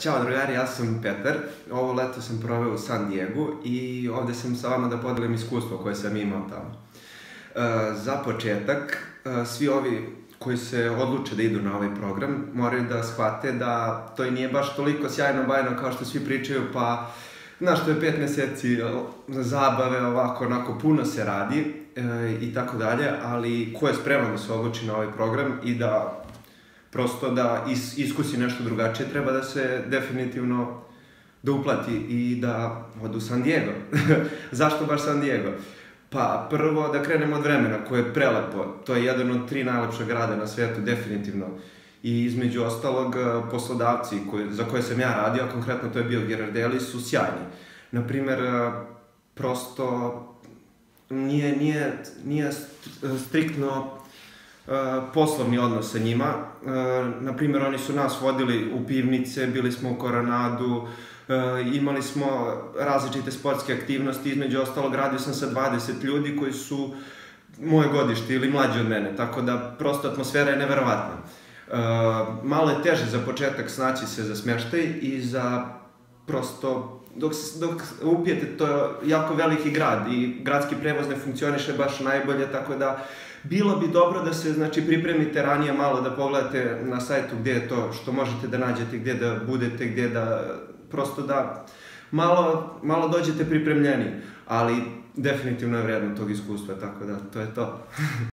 Ćao drugari, ja sam Petar. Ovo leto sam proveo u San Diego i ovde sam sa vama da podelim iskustvo koje sam imao tamo. E, za početak, e, svi ovi koji se odluče da idu na ovaj program moraju da shvate da to i nije baš toliko sjajno bajno kao što svi pričaju, pa znaš, to je pet meseci zabave, ovako, onako, puno se radi e, i tako dalje, ali ko je spreman da se odluči na ovaj program i da prosto da is, iskusi nešto drugačije, treba da se definitivno da uplati i da odu San Diego. Zašto baš San Diego? Pa prvo da krenemo od vremena koje je prelepo. To je jedan od tri najlepša grada na svetu, definitivno. I između ostalog poslodavci koji, za koje sam ja radio, a konkretno to je bio Girardelli, su sjajni. Naprimer, prosto nije, nije, nije striktno poslovni odnos sa njima. Na primjer, oni su nas vodili u pivnice, bili smo u Koronadu, imali smo različite sportske aktivnosti, između ostalog radio sam sa 20 ljudi koji su moje godište ili mlađi od mene, tako da prosto atmosfera je neverovatna. Malo je teže za početak snaći se za smeštaj i za prosto dok, dok upijete, to je jako veliki grad i gradski prevoz ne funkcioniše baš najbolje, tako da bilo bi dobro da se znači, pripremite ranije malo, da pogledate na sajtu gde je to što možete da nađete, gde da budete, gde da, prosto da malo, malo dođete pripremljeni, ali definitivno je vredno tog iskustva, tako da to je to.